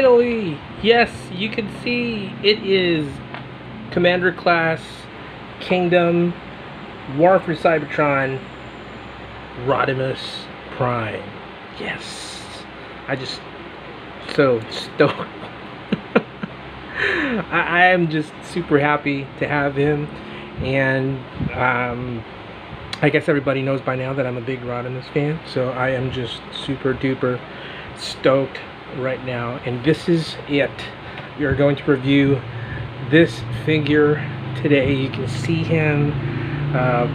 finally, yes, you can see it is Commander Class Kingdom War for Cybertron Rodimus Prime. Yes. I just so stoked. I, am just super happy to have him and um, I guess everybody knows by now that I'm a big Rodimus fan so I am just super duper stoked right now and this is it. We are going to review this figure today. You can see him uh,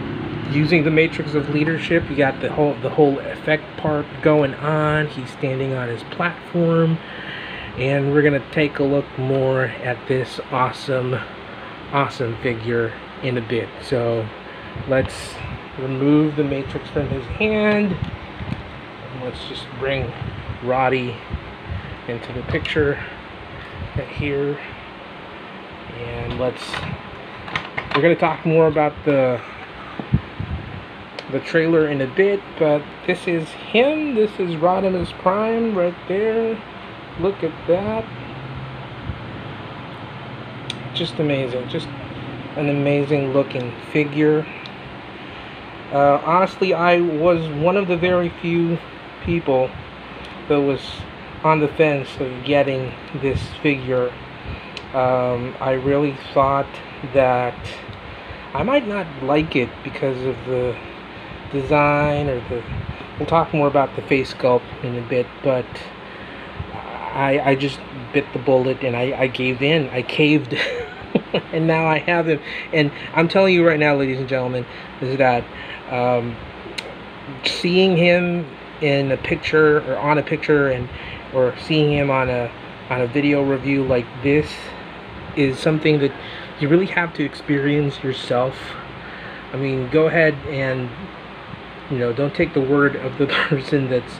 using the matrix of leadership. You got the whole the whole effect part going on. He's standing on his platform. And we're gonna take a look more at this awesome awesome figure in a bit. So let's remove the matrix from his hand. And let's just bring Roddy into the picture here. And let's we're going to talk more about the the trailer in a bit but this is him. This is Rodimus Prime right there. Look at that. Just amazing just an amazing looking figure. Uh, honestly I was one of the very few people that was on the fence of getting this figure. Um, I really thought that I might not like it because of the design or the we'll talk more about the face sculpt in a bit but I, I just bit the bullet and I, I gave in I caved and now I have him and I'm telling you right now ladies and gentlemen is that um, seeing him in a picture or on a picture and or seeing him on a on a video review like this is something that you really have to experience yourself. I mean go ahead and you know don't take the word of the person that's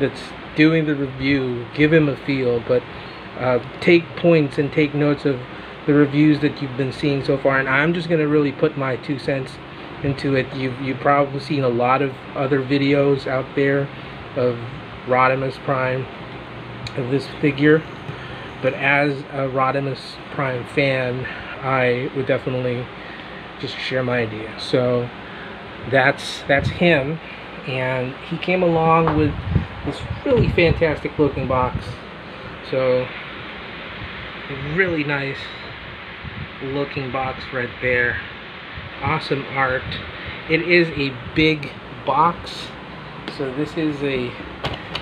that's doing the review. Give him a feel but uh, take points and take notes of the reviews that you've been seeing so far. And I'm just gonna really put my two cents into it. You've, you've probably seen a lot of other videos out there of Rodimus Prime of this figure but as a Rodimus Prime fan I would definitely just share my idea. So that's that's him and he came along with this really fantastic looking box. So really nice looking box right there. Awesome art. It is a big box so this is a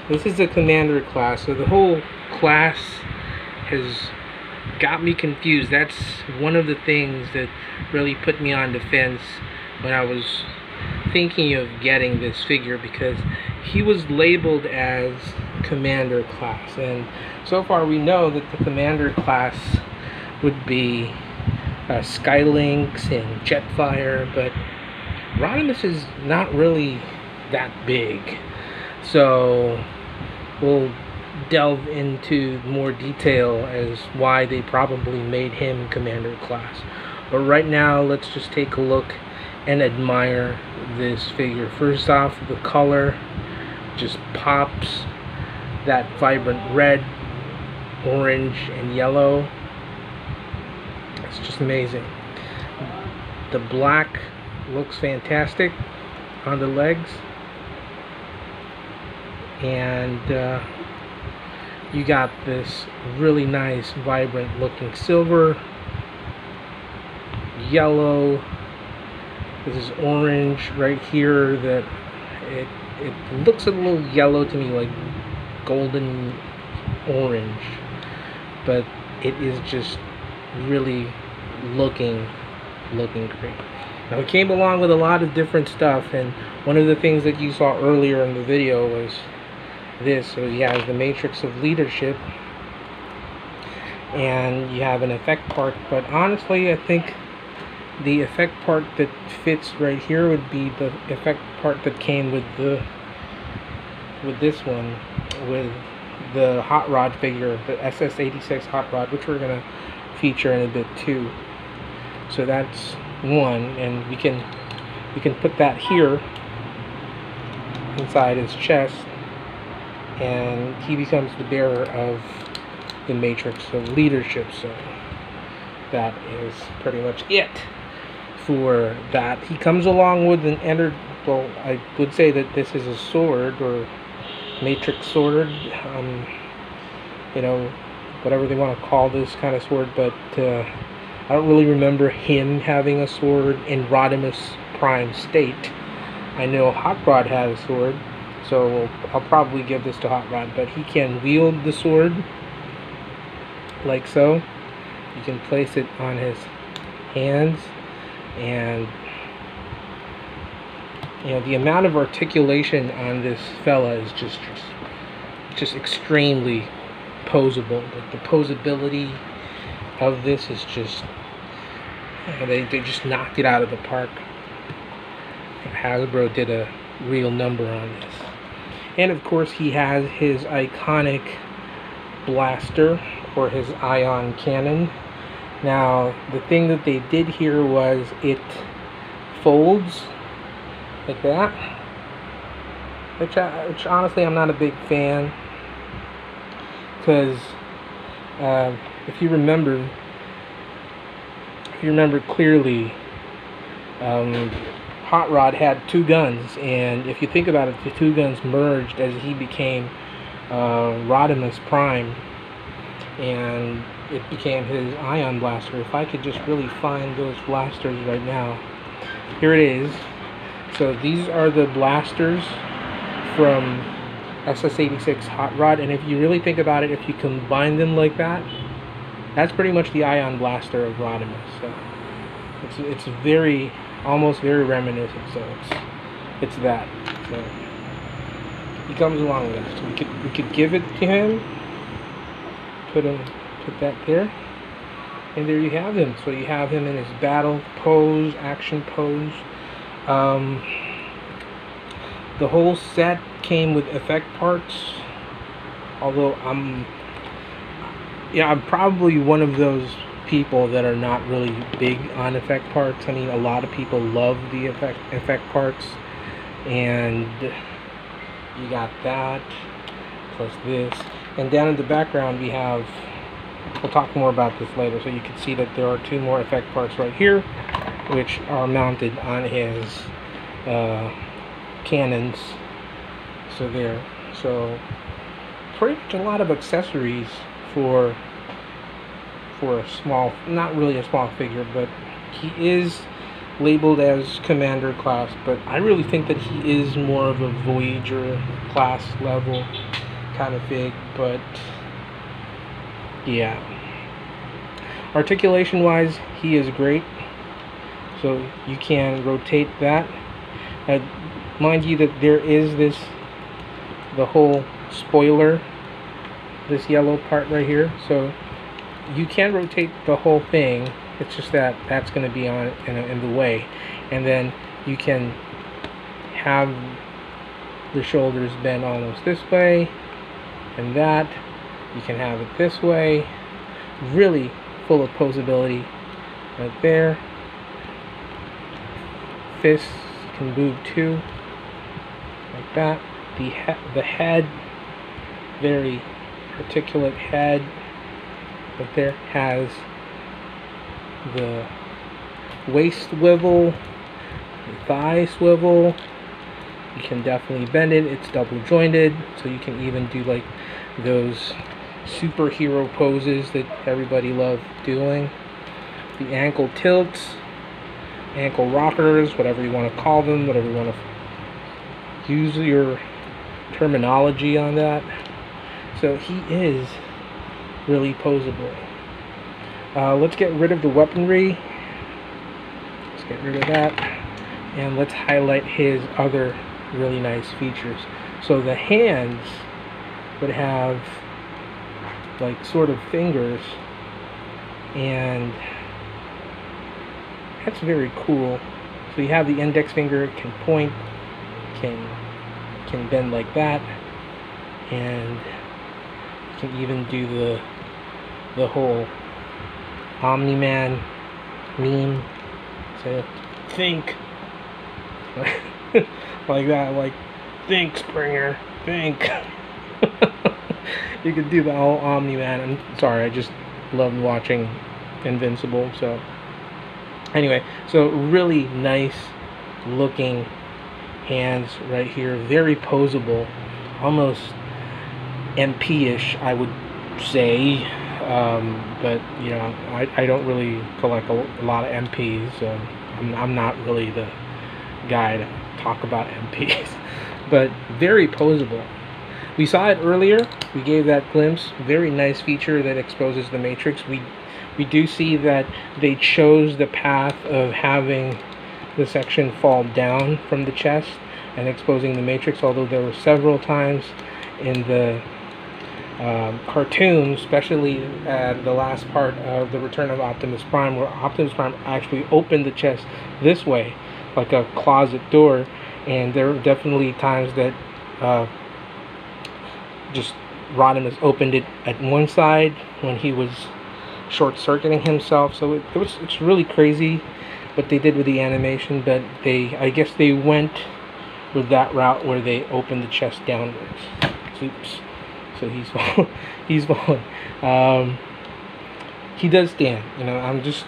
this is a commander class. So the whole class has got me confused. That's one of the things that really put me on defense when I was thinking of getting this figure because he was labeled as commander class. And so far we know that the commander class would be uh, Skylynx and Jetfire but Rodimus is not really that big. So we'll delve into more detail as why they probably made him commander class. But right now let's just take a look and admire this figure. First off the color just pops. That vibrant red orange and yellow. It's just amazing. The black looks fantastic on the legs and uh, you got this really nice vibrant looking silver yellow. This is orange right here that it it looks a little yellow to me like golden orange but it is just really looking looking great. Now it came along with a lot of different stuff and one of the things that you saw earlier in the video was this. So he has the matrix of leadership and you have an effect part. But honestly I think the effect part that fits right here would be the effect part that came with the with this one with the hot rod figure the SS86 hot rod which we're gonna feature in a bit too. So that's one and we can we can put that here inside his chest and he becomes the bearer of the matrix of leadership. So that is pretty much it for that. He comes along with an enter. Well, I would say that this is a sword or matrix sword. Um, you know, whatever they want to call this kind of sword, but uh, I don't really remember him having a sword in Rodimus Prime state. I know Hot Rod had a sword, so I'll probably give this to Hot Rod, but he can wield the sword like so. You can place it on his hands and you know the amount of articulation on this fella is just just, just extremely posable. Like the posability of this is just you know, they, they just knocked it out of the park. Hasbro did a real number on this. And of course he has his iconic blaster or his ion cannon. Now the thing that they did here was it folds like that. Which, I, which honestly I'm not a big fan because uh, if you remember, if you remember clearly, um, Hot Rod had two guns, and if you think about it, the two guns merged as he became uh, Rodimus Prime, and it became his ion blaster. If I could just really find those blasters right now, here it is. So these are the blasters from SS86 Hot Rod, and if you really think about it, if you combine them like that, that's pretty much the Ion Blaster of Rodimus. So it's it's very almost very reminiscent. So it's it's that. So he comes along with us. So we could we could give it to him. Put him put that there. And there you have him. So you have him in his battle pose, action pose. Um, the whole set came with effect parts although I'm yeah I'm probably one of those people that are not really big on effect parts I mean a lot of people love the effect effect parts and you got that plus this. And down in the background we have we'll talk more about this later so you can see that there are two more effect parts right here which are mounted on his uh, cannons. So there. So pretty much a lot of accessories for for a small not really a small figure but he is labeled as commander class but I really think that he is more of a Voyager class level kind of fig but yeah. Articulation wise he is great so you can rotate that. Uh, mind you that there is this the whole spoiler this yellow part right here so you can rotate the whole thing it's just that that's going to be on in, in the way. And then you can have the shoulders bend almost this way and that. You can have it this way. Really full of posability right there. Fists can move too like that. The he the head very articulate head but there has the waist swivel the thigh swivel. You can definitely bend it. It's double jointed so you can even do like those superhero poses that everybody loved doing. The ankle tilts ankle rockers whatever you want to call them whatever you want to use your terminology on that. So he is really posable. Uh, let's get rid of the weaponry. Let's get rid of that. And let's highlight his other really nice features. So the hands would have like sort of fingers and that's very cool. So you have the index finger, can point, can can bend like that and you can even do the the whole Omni-Man meme so think like that like think Springer think you could do the whole Omni Man. I'm sorry, I just loved watching Invincible. So anyway, so really nice looking hands right here, very posable, almost MP-ish, I would say. Um, but you know, I, I don't really collect a, lot of MPs, so I'm, I'm not really the guy to talk about MPs. but very posable. We saw it earlier. We gave that glimpse. Very nice feature that exposes the matrix. We we do see that they chose the path of having the section fall down from the chest and exposing the matrix although there were several times in the um, cartoon especially at the last part of the return of optimus prime where optimus prime actually opened the chest this way like a closet door. And there were definitely times that uh, just Rodimus opened it at one side when he was short-circuiting himself. So it, it was it's really crazy what they did with the animation but they I guess they went with that route where they opened the chest downwards. Oops so he's falling he's falling. Um, he does stand you know I'm just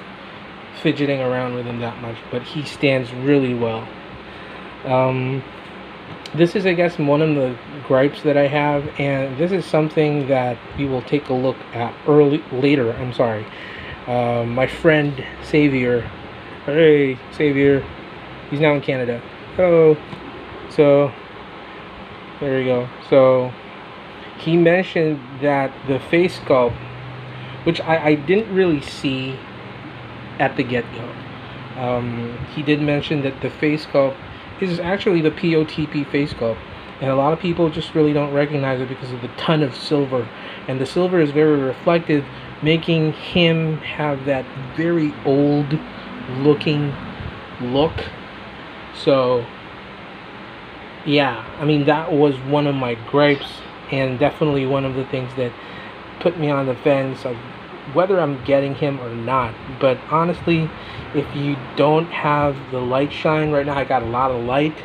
fidgeting around with him that much but he stands really well. Um, this is I guess one of the gripes that I have and this is something that we will take a look at early later I'm sorry. Uh, my friend Xavier hey Xavier he's now in Canada. Oh so there we go. So he mentioned that the face sculpt which I, I didn't really see at the get-go um, he did mention that the face sculpt is actually the POTP face sculpt. And a lot of people just really don't recognize it because of the ton of silver. And the silver is very reflective, making him have that very old looking look. So, yeah, I mean, that was one of my gripes, and definitely one of the things that put me on the fence of whether I'm getting him or not. But honestly, if you don't have the light shine right now, I got a lot of light,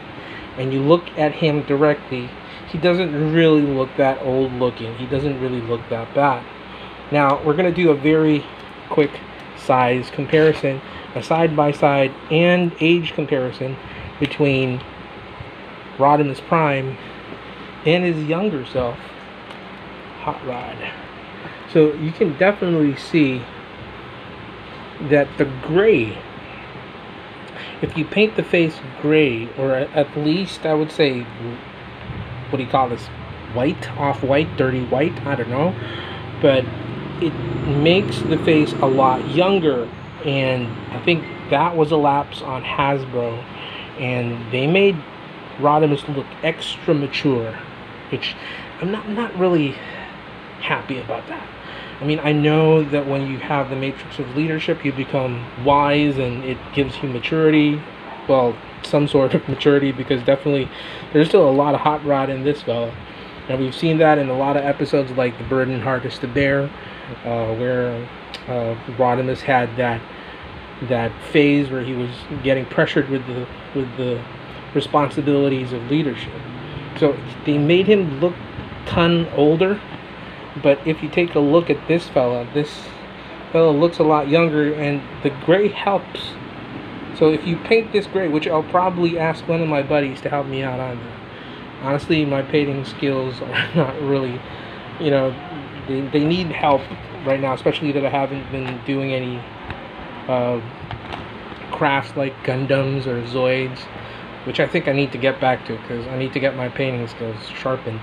and you look at him directly, he doesn't really look that old looking. He doesn't really look that bad. Now, we're going to do a very quick size comparison, a side by side and age comparison between Rodimus Prime and his younger self, Hot Rod. So you can definitely see that the gray, if you paint the face gray, or at least I would say, what do you call this? White, off white, dirty white, I don't know. But it makes the face a lot younger, and I think that was a lapse on Hasbro, and they made Rodimus look extra mature, which I'm not, not really happy about that. I mean, I know that when you have the matrix of leadership, you become wise and it gives you maturity. Well, some sort of maturity because definitely there's still a lot of hot rod in this fella. And we've seen that in a lot of episodes like The Burden Hardest to Bear, uh, where uh, Rodimus had that that phase where he was getting pressured with the with the responsibilities of leadership. So they made him look ton older but if you take a look at this fella, this fella looks a lot younger and the gray helps. So if you paint this gray, which I'll probably ask one of my buddies to help me out on Honestly, my painting skills are not really, you know, they, they need help right now, especially that I haven't been doing any uh, crafts like Gundams or Zoids, which I think I need to get back to because I need to get my painting skills sharpened.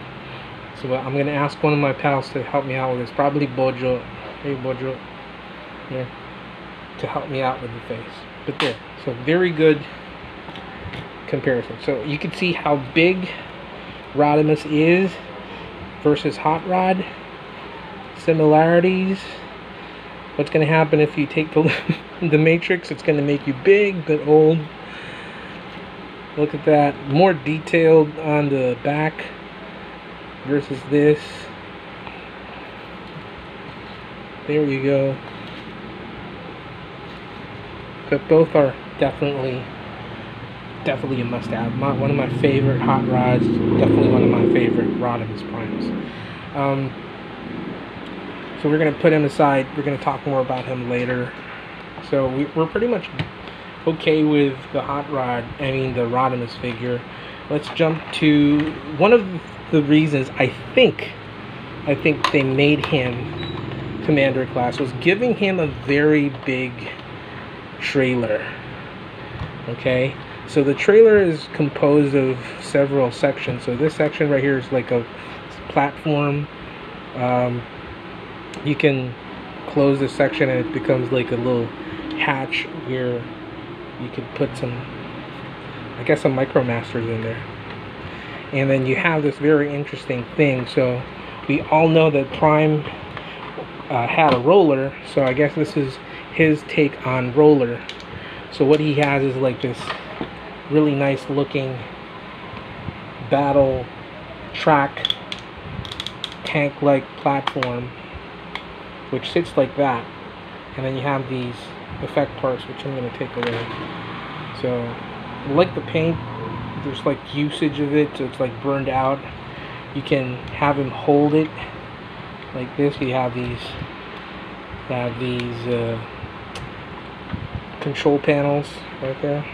So I'm gonna ask one of my pals to help me out with this. Probably Bojo. Hey Bojo. Yeah. To help me out with the face. But there. So very good comparison. So you can see how big Rodimus is versus Hot Rod. Similarities. What's gonna happen if you take the the Matrix? It's gonna make you big but old. Look at that. More detailed on the back versus this. There you go. But both are definitely, definitely a must-have. One of my favorite hot rods. Definitely one of my favorite Rodimus Primes. Um, so we're going to put him aside. We're going to talk more about him later. So we, we're pretty much okay with the hot rod, I mean the Rodimus figure. Let's jump to one of the reasons I think I think they made him commander class was giving him a very big trailer. Okay? So the trailer is composed of several sections. So this section right here is like a platform. Um, you can close this section and it becomes like a little hatch where you could put some, I guess, some micromasters in there. And then you have this very interesting thing. So we all know that Prime uh, had a roller. So I guess this is his take on roller. So what he has is like this really nice looking battle track tank like platform which sits like that and then you have these effect parts which I'm going to take away. So like the paint there's like usage of it so it's like burned out. You can have him hold it like this. You have these you have these uh, control panels right there.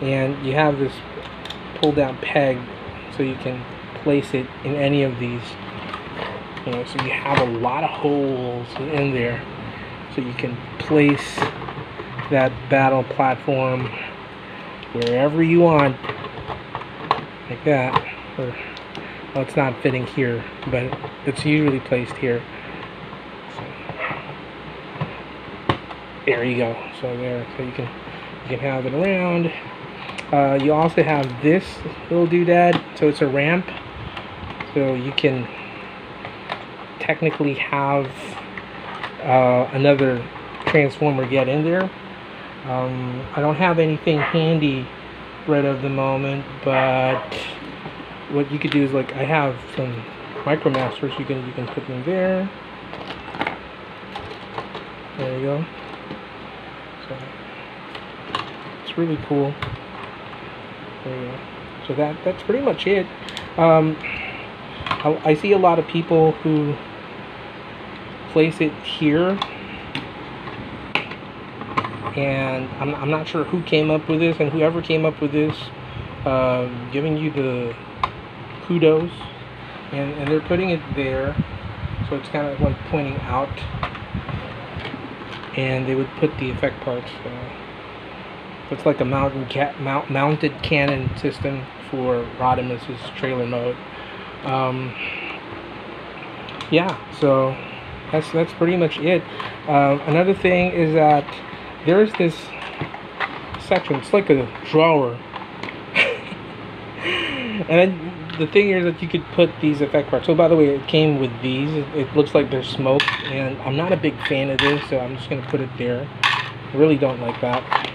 And you have this pull down peg so you can place it in any of these so you have a lot of holes in there. So you can place that battle platform wherever you want. Like that. Or well it's not fitting here but it's usually placed here. So, there you go. So there. So you can you can have it around. Uh, you also have this little doodad. So it's a ramp. So you can technically have uh, another transformer get in there. Um, I don't have anything handy right of the moment, but what you could do is like I have some micromasters. You can you can put them there. There you go. So it's really cool. There you go. So that that's pretty much it. Um, I, I see a lot of people who place it here. And I'm, I'm not sure who came up with this and whoever came up with this uh, giving you the kudos. And, and they're putting it there so it's kind of like pointing out. And they would put the effect parts uh, it's like a mountain mount mounted cannon system for Rodimus's trailer mode. Um, yeah so that's that's pretty much it. Um, another thing is that there's this section. It's like a drawer, and then the thing is that you could put these effect parts. So by the way, it came with these. It, it looks like smoke, and I'm not a big fan of this, so I'm just gonna put it there. I really don't like that.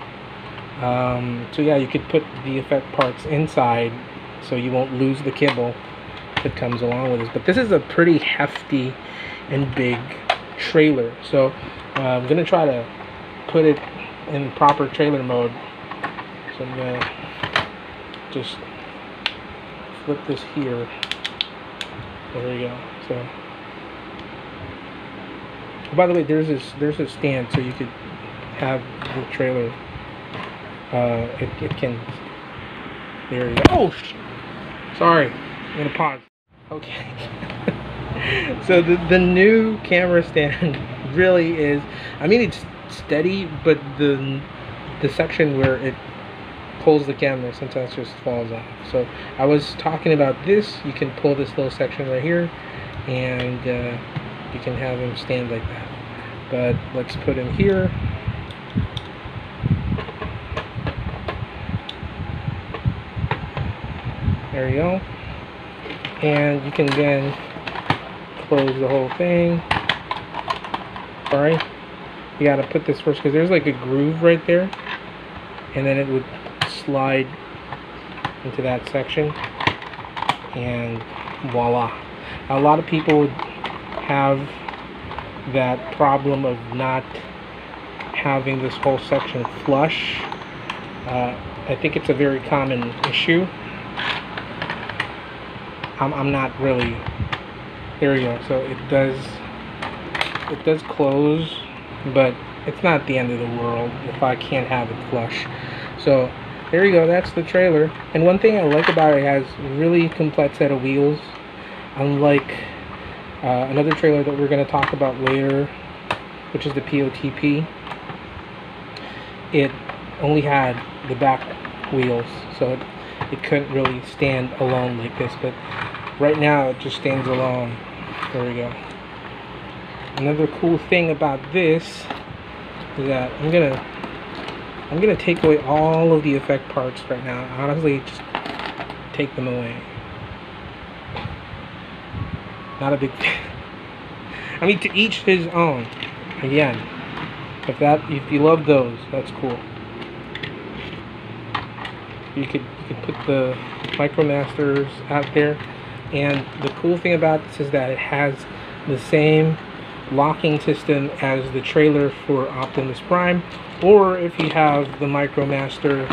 Um, so yeah, you could put the effect parts inside, so you won't lose the kibble that comes along with this. But this is a pretty hefty and big trailer. So uh, I'm to try to put it in proper trailer mode. So I'm to just flip this here. There we go. So, by the way, there's this there's a stand so you could have the trailer. Uh, it, it can. There you go. Oh, sorry. I'm gonna pause. Okay. so the, the new camera stand really is I mean it's steady but the the section where it pulls the camera sometimes just falls off. So I was talking about this you can pull this little section right here and uh, you can have him stand like that. But let's put him here. There you go. And you can then close the whole thing. Sorry. You gotta put this first because there's like a groove right there. And then it would slide into that section. And voila. A lot of people have that problem of not having this whole section flush. Uh, I think it's a very common issue. I'm, I'm not really there we go. So it does it does close but it's not the end of the world if I can't have it flush. So there you go. That's the trailer. And one thing I like about it, it has really complete set of wheels. Unlike uh, another trailer that we're going to talk about later which is the POTP it only had the back wheels so it, it couldn't really stand alone like this. But right now it just stands alone there we go. Another cool thing about this is that I'm gonna I'm gonna take away all of the effect parts right now. Honestly just take them away. Not a big deal. I mean to each his own. Again if that if you love those that's cool. You could you could put the micromasters out there and the cool thing about this is that it has the same locking system as the trailer for Optimus Prime or if you have the Micromaster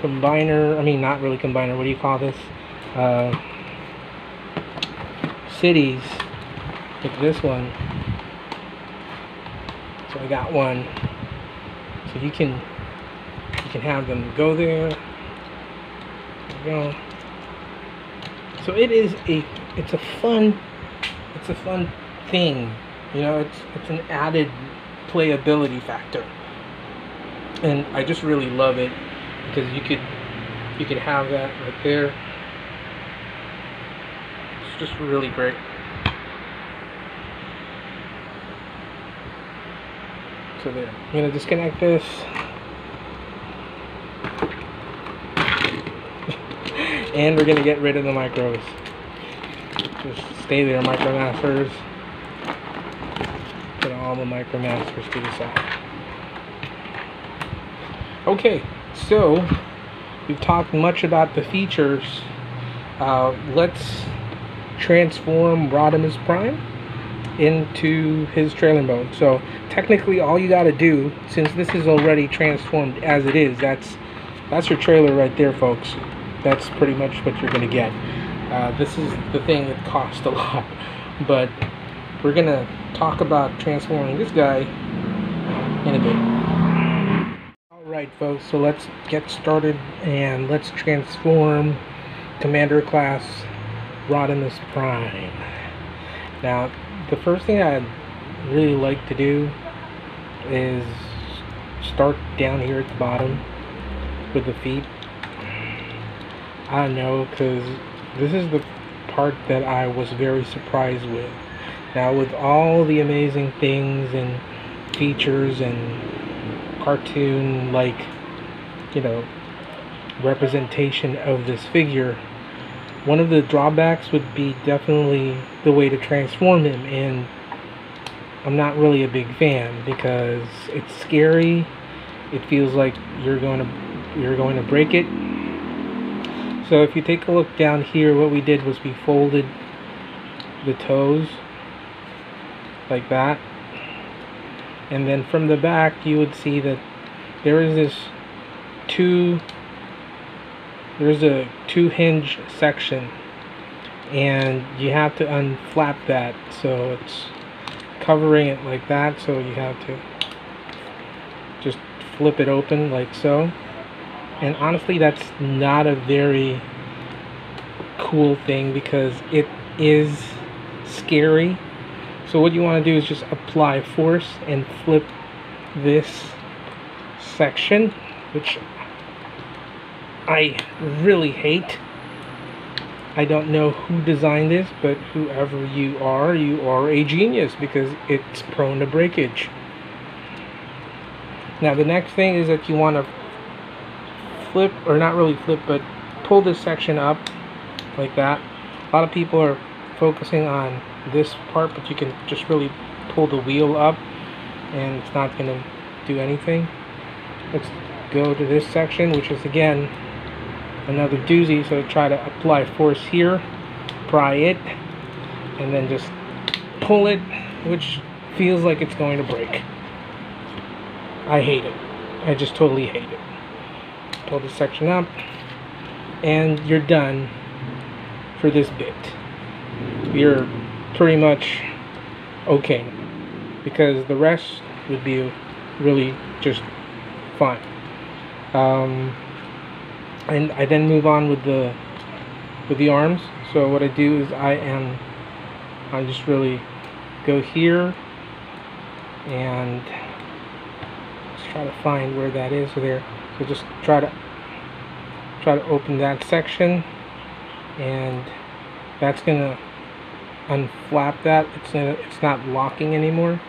combiner I mean not really combiner what do you call this? Uh, cities like this one. So I got one. So you can you can have them go there, there go so it is a it's a fun it's a fun thing you know it's it's an added playability factor. And I just really love it because you could you could have that right there. It's just really great. So there I'm gonna disconnect this and we're gonna get rid of the micros. Just stay there micromasters. Put all the micromasters to the side. Okay so we've talked much about the features. Uh, let's transform Rodimus Prime into his trailer mode so technically all you got to do since this is already transformed as it is that's that's your trailer right there folks that's pretty much what you're going to get. Uh, this is the thing that cost a lot, but we're going to talk about transforming this guy in a bit. Alright folks, so let's get started and let's transform Commander Class Rodimus Prime. Now, the first thing I'd really like to do is start down here at the bottom with the feet I know because this is the part that I was very surprised with. Now with all the amazing things and features and cartoon like, you know, representation of this figure, one of the drawbacks would be definitely the way to transform him and I'm not really a big fan because it's scary. It feels like you're going to you're going to break it so if you take a look down here, what we did was we folded the toes like that. And then from the back, you would see that there is this two, there's a two hinge section. And you have to unflap that. So it's covering it like that. So you have to just flip it open like so and honestly that's not a very cool thing because it is scary. So what you want to do is just apply force and flip this section which I really hate. I don't know who designed this but whoever you are you are a genius because it's prone to breakage. Now the next thing is that you want to flip, or not really flip, but pull this section up like that. A lot of people are focusing on this part, but you can just really pull the wheel up and it's not going to do anything. Let's go to this section, which is again another doozy. So try to apply force here, pry it, and then just pull it, which feels like it's going to break. I hate it. I just totally hate it pull this section up and you're done for this bit. You're pretty much okay because the rest would be really just fine. Um, and I then move on with the with the arms. So what I do is I am I just really go here and let's try to find where that is. There so just try to try to open that section. And that's gonna unflap that. It's gonna, it's not locking anymore.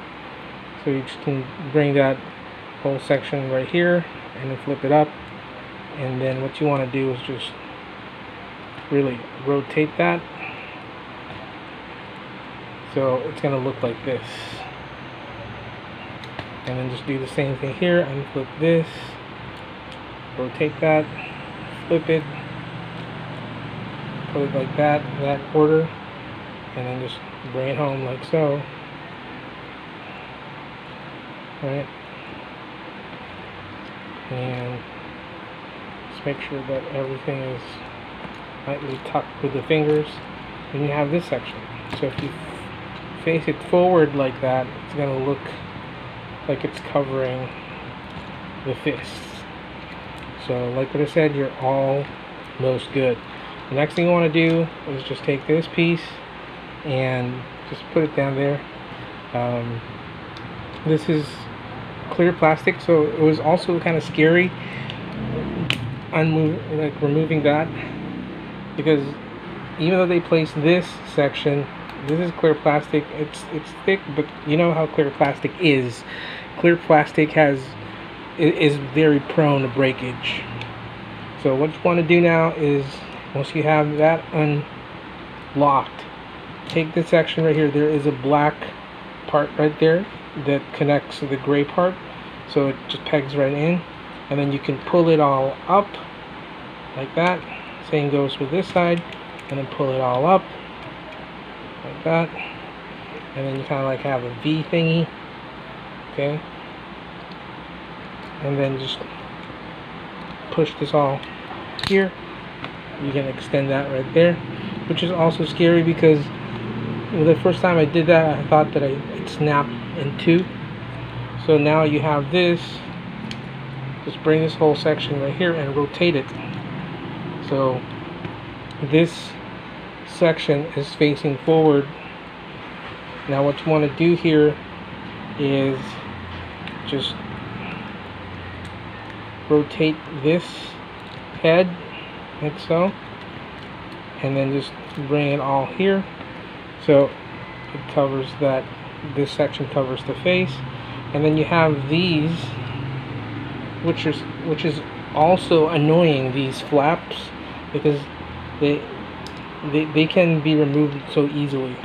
So you just can bring that whole section right here and then flip it up. And then what you want to do is just really rotate that. So it's gonna look like this. And then just do the same thing here and flip this rotate that flip it put it like that that order and then just bring it home like so. Right and just make sure that everything is lightly tucked with the fingers. And you have this section. So if you face it forward like that it's going to look like it's covering the fists so like what I said you're almost good. The next thing you want to do is just take this piece and just put it down there. Um, this is clear plastic so it was also kind of scary like removing that because even though they placed this section this is clear plastic. It's it's thick but you know how clear plastic is. Clear plastic has is very prone to breakage. So what you want to do now is once you have that unlocked take this section right here. There is a black part right there that connects to the gray part. So it just pegs right in and then you can pull it all up like that. Same goes with this side and then pull it all up like that. And then you kind of like have a V thingy okay and then just push this all here. You can extend that right there which is also scary because the first time I did that I thought that I, it snapped in two. So now you have this. Just bring this whole section right here and rotate it. So this section is facing forward. Now what you want to do here is just rotate this head like so and then just bring it all here. So it covers that this section covers the face. And then you have these which is which is also annoying these flaps because they they, they can be removed so easily.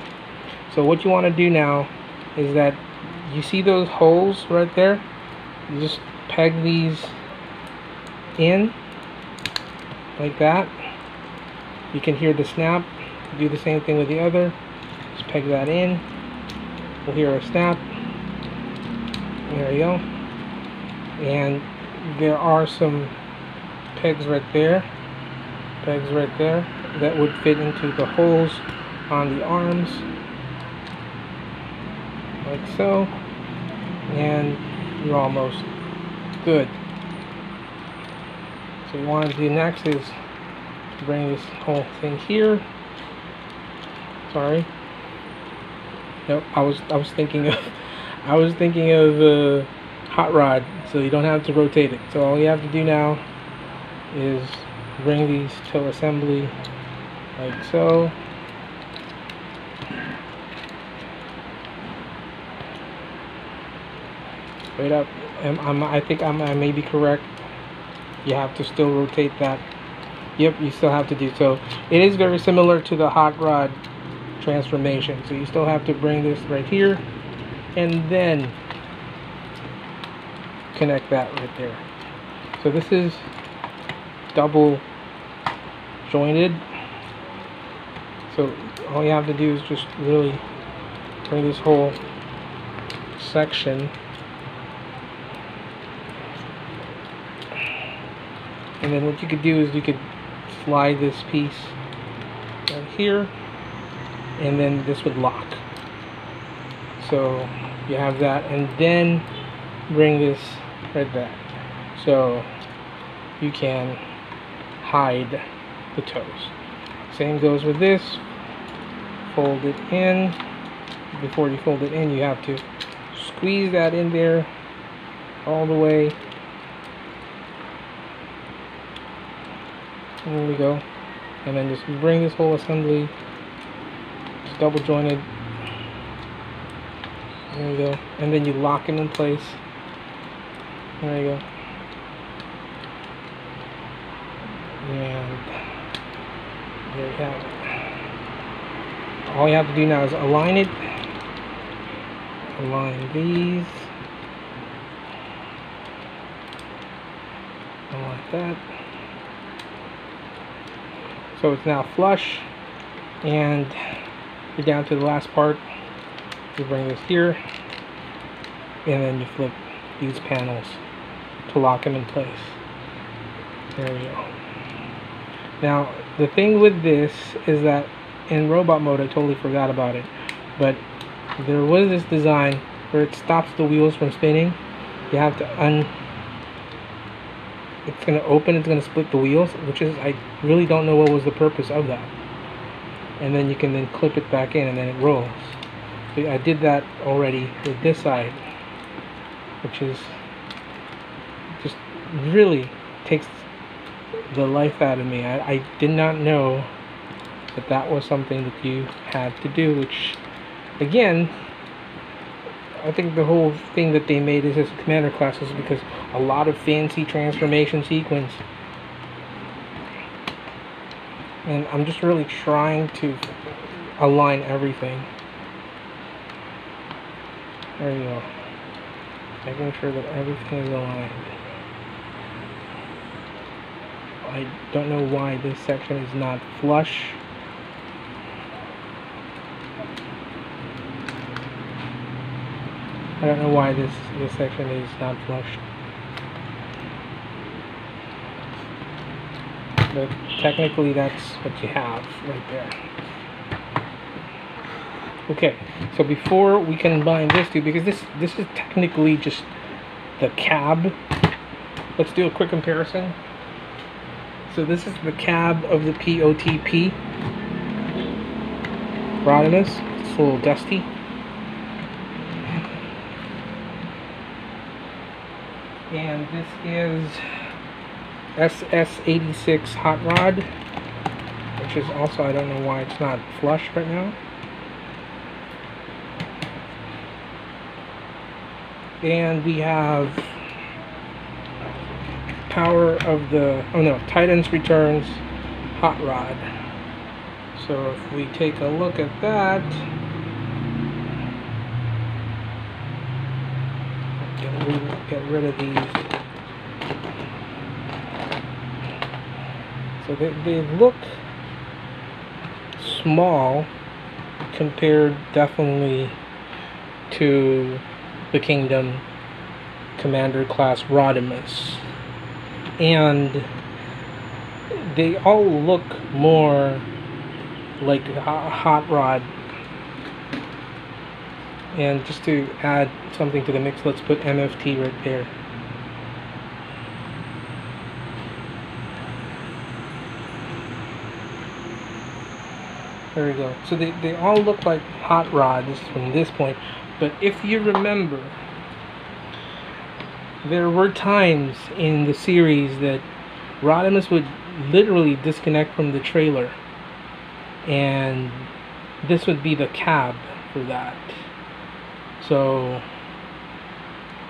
So what you want to do now is that you see those holes right there? You just peg these in like that. You can hear the snap do the same thing with the other. Just peg that in. We'll hear a snap. There you go. And there are some pegs right there pegs right there that would fit into the holes on the arms like so. And you're almost good so you want to do next is bring this whole thing here. Sorry. Nope I was I was thinking of I was thinking of uh, hot rod so you don't have to rotate it. So all you have to do now is bring these to assembly like so. Straight up I'm, I'm, I think I'm, I may be correct you have to still rotate that. Yep you still have to do so it is very similar to the hot rod transformation. So you still have to bring this right here and then connect that right there. So this is double jointed. So all you have to do is just really bring this whole section and then what you could do is you could slide this piece right here and then this would lock. So you have that and then bring this right back. So you can hide the toes. Same goes with this. Fold it in. Before you fold it in you have to squeeze that in there all the way there we go. And then just bring this whole assembly. It's double jointed there you go. And then you lock it in place. There you go. And there you have it. All you have to do now is align it. Align these. Like that so it's now flush and you're down to the last part. You bring this here and then you flip these panels to lock them in place. There we go. Now the thing with this is that in robot mode I totally forgot about it but there was this design where it stops the wheels from spinning. You have to un it's going to open it's going to split the wheels which is I really don't know what was the purpose of that. And then you can then clip it back in and then it rolls. So I did that already with this side which is just really takes the life out of me. I, I did not know that that was something that you had to do which again I think the whole thing that they made is this commander classes because a lot of fancy transformation sequence. And I'm just really trying to align everything. There you go. Making sure that everything is aligned. I don't know why this section is not flush. I don't know why this, this section is not flushed. But technically that's what you have right there. Okay, so before we combine this two, because this this is technically just the cab. Let's do a quick comparison. So this is the cab of the POTP. Rodimus. It's a little dusty. And this is SS86 hot rod which is also I don't know why it's not flush right now. And we have power of the oh no Titans returns hot rod. So if we take a look at that get rid of these. So they, they look small compared definitely to the Kingdom Commander class Rodimus. And they all look more like hot rod and just to add something to the mix let's put MFT right there. There we go. So they, they all look like hot rods from this point but if you remember there were times in the series that Rodimus would literally disconnect from the trailer and this would be the cab for that so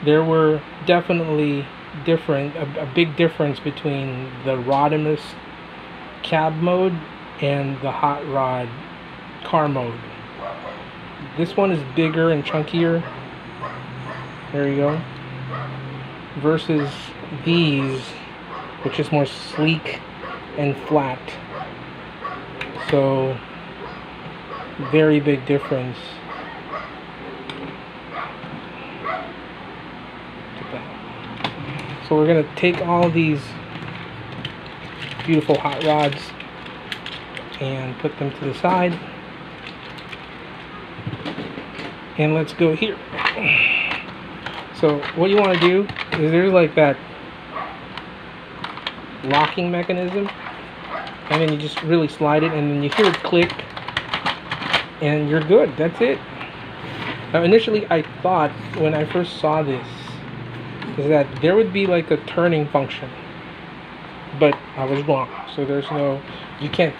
there were definitely different a, a, big difference between the Rodimus cab mode and the hot rod car mode. This one is bigger and chunkier. There you go. Versus these, which is more sleek and flat. So, very big difference. So we're going to take all these beautiful hot rods, and put them to the side. And let's go here. So what you want to do is there's like that locking mechanism and then you just really slide it and then you hear it click and you're good that's it now initially I thought when I first saw this is that there would be like a turning function. But I was wrong. So there's no you can't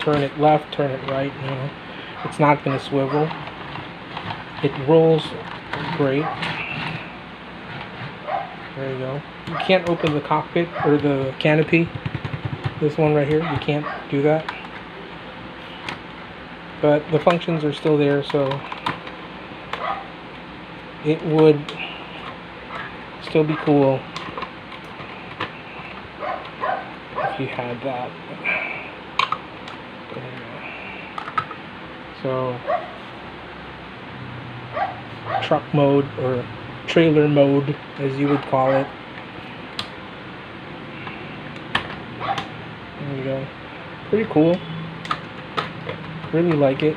turn it left turn it right you know it's not gonna swivel. It rolls great. There you go. You can't open the cockpit or the canopy. This one right here you can't do that. But the functions are still there so it would still be cool. If you had that. So truck mode or trailer mode as you would call it. There you go. Pretty cool. Really like it.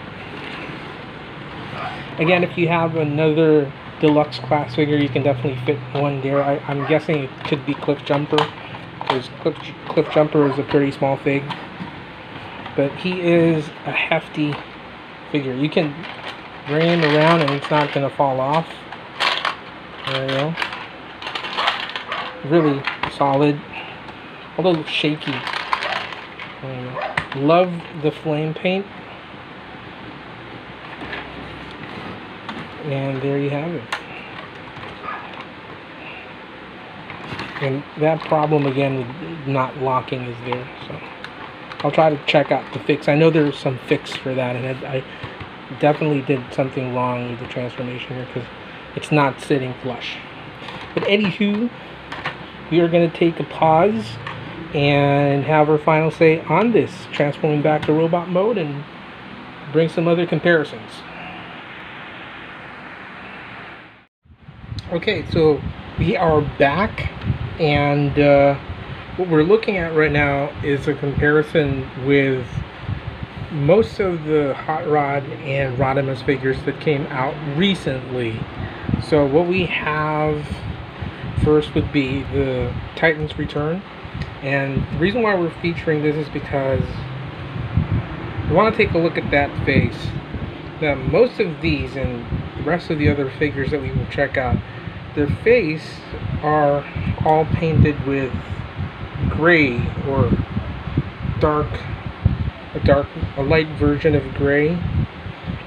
Again if you have another deluxe class figure you can definitely fit one there I, am guessing it could be Cliff Jumper because Cliff, Cliff Jumper is a pretty small fig but he is a hefty figure you can bring him around and it's not going to fall off there you go. Really solid. although shaky. Um, love the flame paint. And there you have it. And that problem again with not locking is there. So I'll try to check out the fix. I know there's some fix for that and I, definitely did something wrong with the transformation here because it's not sitting flush. But anywho, we are going to take a pause and have our final say on this, transforming back to robot mode and bring some other comparisons. Okay, so we are back and uh, what we're looking at right now is a comparison with most of the Hot Rod and Rodimus figures that came out recently so what we have first would be the Titan's Return. And the reason why we're featuring this is because we want to take a look at that face. Now most of these and the rest of the other figures that we will check out, their face are all painted with gray or dark, a dark, a light version of gray.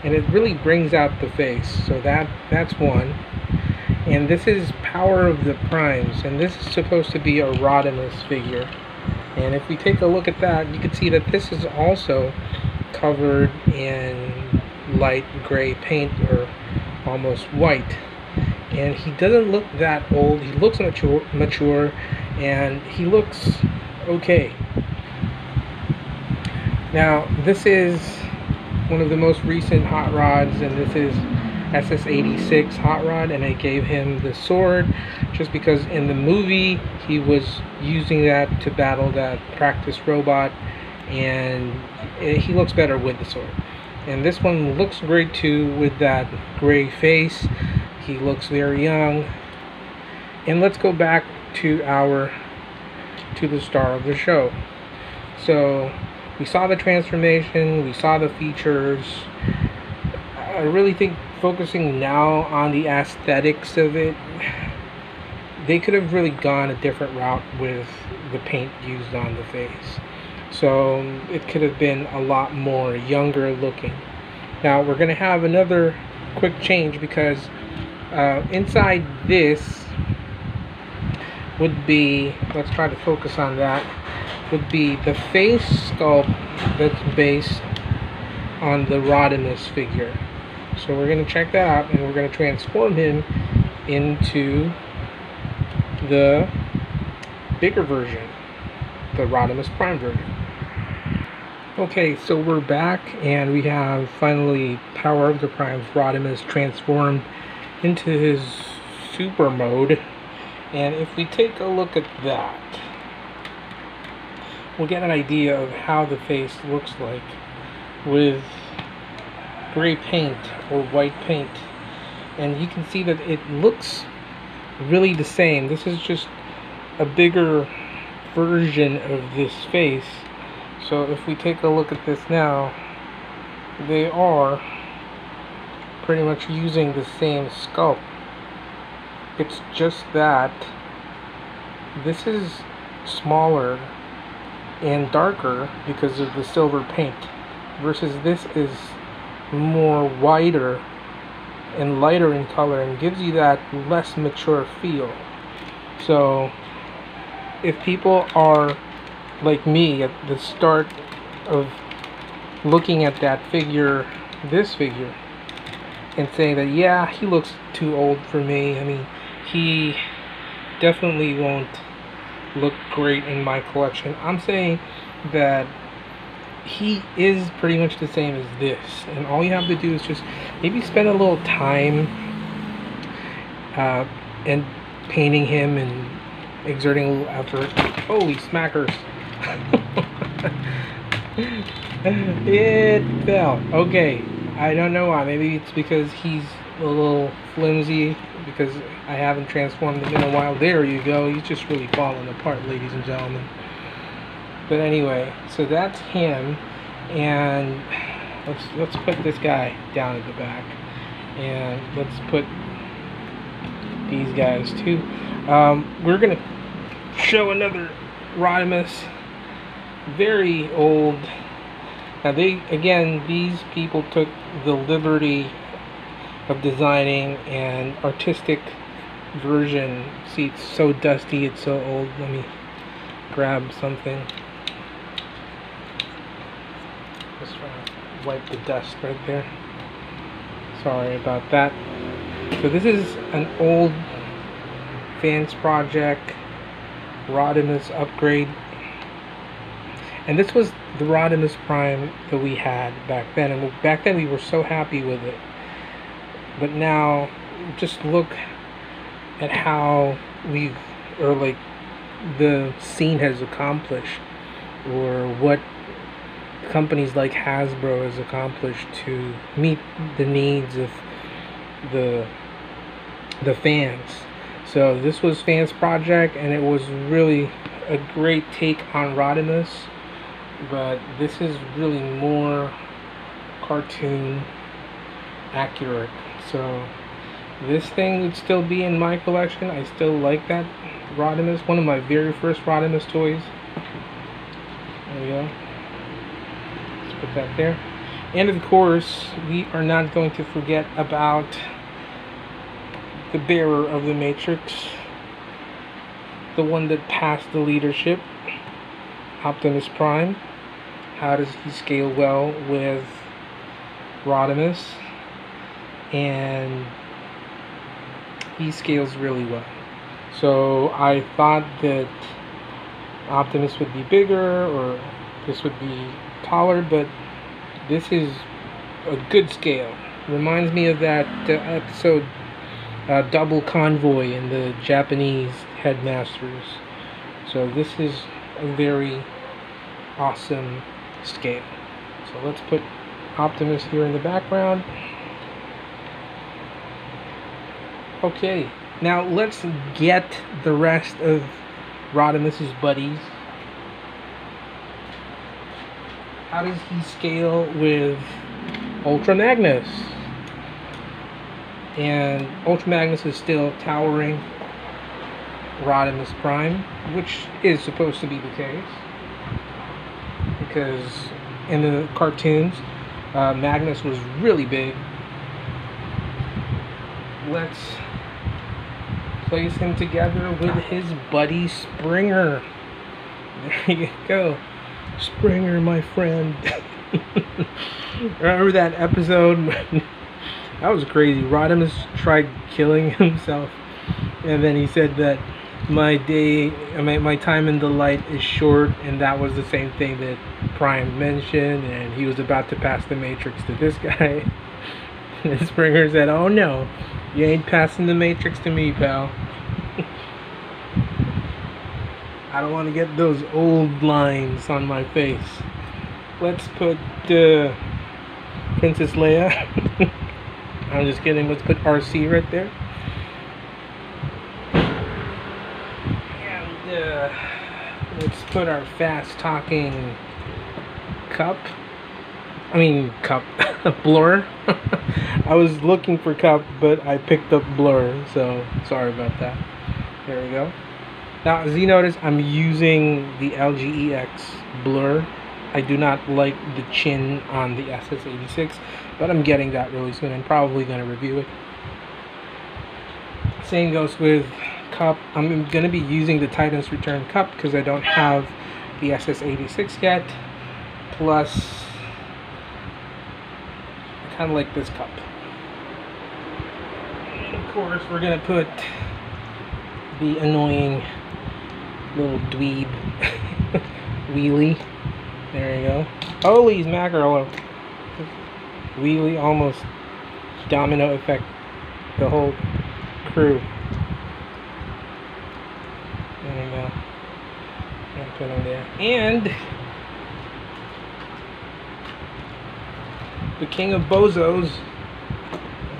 And it really brings out the face. So that that's one. And this is power of the primes. And this is supposed to be a Rodimus figure. And if we take a look at that you can see that this is also covered in light gray paint or almost white and he doesn't look that old. He looks mature mature and he looks okay. Now this is one of the most recent hot rods and this is SS86 hot rod and I gave him the sword just because in the movie he was using that to battle that practice robot and it, he looks better with the sword. And this one looks great too with that gray face he looks very young and let's go back to our to the star of the show so we saw the transformation, we saw the features. I really think focusing now on the aesthetics of it, they could have really gone a different route with the paint used on the face. So it could have been a lot more younger looking. Now we're going to have another quick change because uh, inside this would be, let's try to focus on that would be the face sculpt that's based on the Rodimus figure. So we're going to check that out and we're going to transform him into the bigger version, the Rodimus Prime version. Okay, so we're back and we have finally Power of the Primes Rodimus transformed into his super mode. And if we take a look at that, we'll get an idea of how the face looks like with gray paint or white paint. And you can see that it looks really the same. This is just a bigger version of this face. So if we take a look at this now they are pretty much using the same sculpt it's just that this is smaller and darker because of the silver paint versus this is more wider and lighter in color and gives you that less mature feel. So if people are like me at the start of looking at that figure this figure and saying that yeah he looks too old for me. I mean he definitely won't look great in my collection. I'm saying that he is pretty much the same as this and all you have to do is just maybe spend a little time uh, and painting him and exerting a little effort. Holy smackers. It fell. Okay I don't know why. Maybe it's because he's a little flimsy because I haven't transformed him in a while. There you go. He's just really falling apart ladies and gentlemen. But anyway so that's him. And let's let's put this guy down at the back. And let's put these guys too. Um, we're gonna show another Rodimus. Very old now they again these people took the liberty of designing an artistic version see it's so dusty it's so old let me grab something just trying to wipe the dust right there. Sorry about that. So this is an old fans project Rodimus upgrade. And this was the Rodimus Prime that we had back then. And back then we were so happy with it. But now, just look at how we've, or like, the scene has accomplished. Or what companies like Hasbro has accomplished to meet the needs of the the fans. So this was fans project and it was really a great take on Rodimus, but this is really more cartoon accurate. So this thing would still be in my collection. I still like that Rodimus, one of my very first Rodimus toys. There we go let's put that there. And of course, we are not going to forget about the bearer of the Matrix, the one that passed the leadership, Optimus Prime. How does he scale well with Rodimus? And he scales really well. So I thought that Optimus would be bigger or this would be taller, but this is a good scale. Reminds me of that uh, episode uh, Double Convoy in the Japanese Headmasters. So this is a very awesome scale. So let's put Optimus here in the background. Okay, now let's get the rest of Rodimus's buddies how does he scale with Ultra Magnus? And Ultra Magnus is still towering Rodimus Prime, which is supposed to be the case. Because in the cartoons, uh, Magnus was really big. Let's place him together with his buddy Springer. There you go. Springer, my friend. Remember that episode? that was crazy. Rodimus tried killing himself, and then he said that my day, my, my time in the light is short, and that was the same thing that Prime mentioned, and he was about to pass the Matrix to this guy. and Springer said, "Oh no, you ain't passing the Matrix to me, pal." I don't want to get those old lines on my face. Let's put uh, Princess Leia. I'm just kidding. Let's put Arcee right there. And uh, let's put our fast talking Kup. I mean, Kup. Blurr. I was looking for Kup, but I picked up Blurr, so sorry about that. There we go. Now, as you notice, I'm using the LGEX Blurr. I do not like the chin on the SS86, but I'm getting that really soon and probably going to review it. Same goes with Kup. I'm going to be using the Titan's Return Kup because I don't have the SS86 yet. Plus, I kind of like this Kup. And of course, we're going to put the annoying little dweeb wheelie. There you go. Holy mackerel. Wheelie almost domino effect the whole crew. There you go. Put them there. And the king of bozos.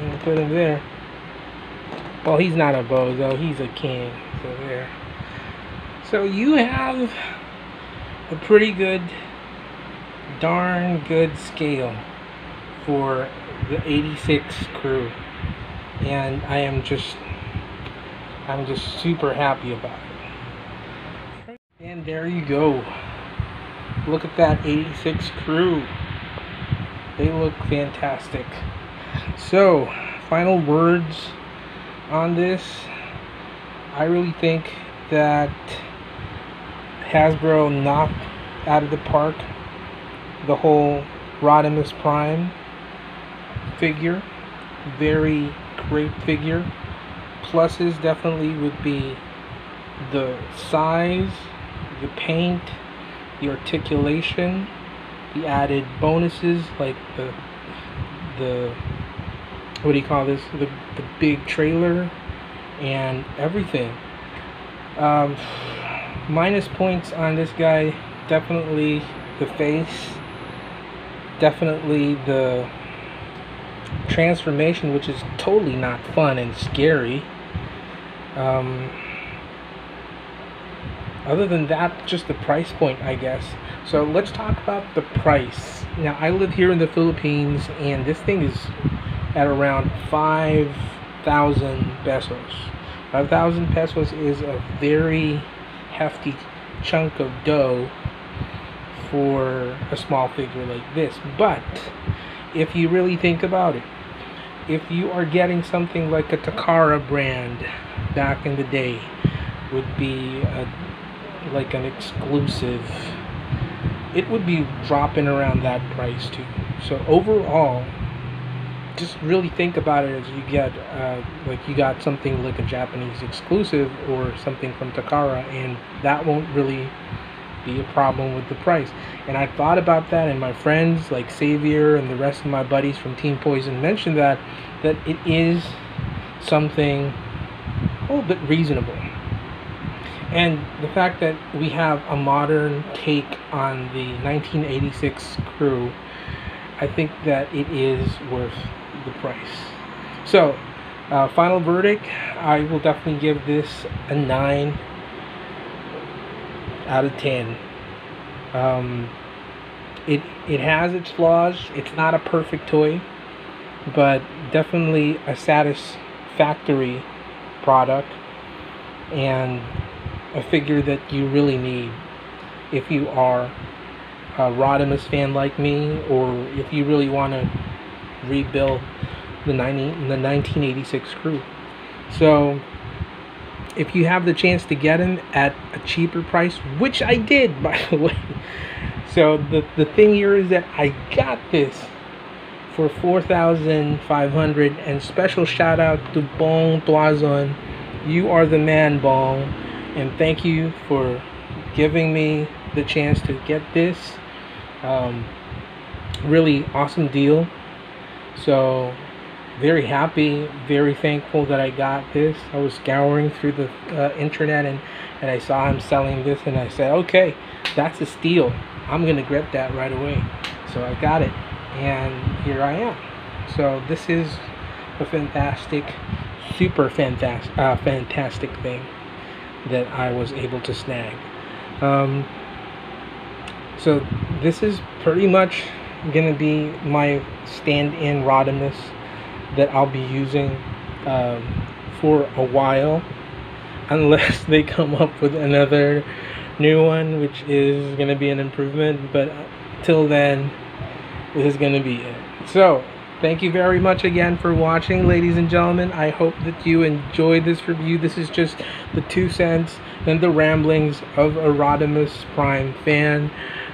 And put him there. Well, he's not a bozo, he's a king. So there. So you have a pretty good, darn good scale for the 86 crew. And I am just, I'm just super happy about it. And there you go. Look at that 86 crew. They look fantastic. So, final words on this. I really think that Hasbro knocked out of the park the whole Rodimus Prime figure. Very great figure. Pluses definitely would be the size, the paint, the articulation, the added bonuses like the the what do you call this? The, the big trailer and everything. Um, minus points on this guy definitely the face definitely the transformation which is totally not fun and scary. Um, other than that just the price point I guess. So let's talk about the price. Now I live here in the Philippines and this thing is at around 5,000 pesos. 5,000 pesos is a very hefty chunk of dough for a small figure like this. But if you really think about it, if you are getting something like a Takara brand back in the day, would be a, like an exclusive, it would be dropping around that price too. So overall, just really think about it as you get uh, like you got something like a Japanese exclusive or something from Takara and that won't really be a problem with the price and I thought about that and my friends like Xavier and the rest of my buddies from Team Poison mentioned that that it is something a little bit reasonable and the fact that we have a modern take on the 1986 crew I think that it is worth the price. So, uh, final verdict, I will definitely give this a 9 out of 10. Um, it, it has its flaws. It's not a perfect toy, but definitely a satisfactory product and a figure that you really need if you are a Rodimus fan like me or if you really want to rebuild the 90 the 1986 crew. So if you have the chance to get him at a cheaper price, which I did by the way. So the the thing here is that I got this for 4,500 and special shout out to Bong Tuazon. You are the man, Bong, and thank you for giving me the chance to get this. Um, really awesome deal. So very happy, very thankful that I got this. I was scouring through the uh, internet and, and I saw him selling this and I said, okay, that's a steal. I'm going to grab that right away. So I got it and here I am. So this is a fantastic, super fantastic, uh, fantastic thing that I was able to snag. Um, so this is pretty much going to be my stand-in Rodimus that I'll be using um, for a while unless they come up with another new one which is going to be an improvement but till then this is going to be it so thank you very much again for watching ladies and gentlemen. I hope that you enjoyed this review. This is just the two cents and the ramblings of a Rodimus Prime fan.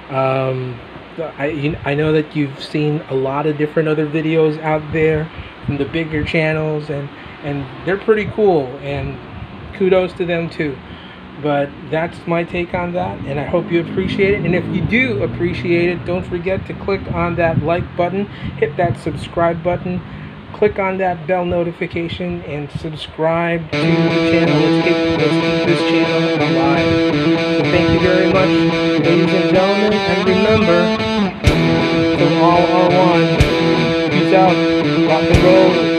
Um, I, I know that you've seen a lot of different other videos out there from the bigger channels and and they're pretty cool and kudos to them too but that's my take on that and i hope you appreciate it. And if you do appreciate it don't forget to click on that like button hit that subscribe button click on that bell notification and subscribe to the channel. Let's keep, let's keep this channel alive. So thank you very much ladies and gentlemen and remember to all are one peace out rock and roll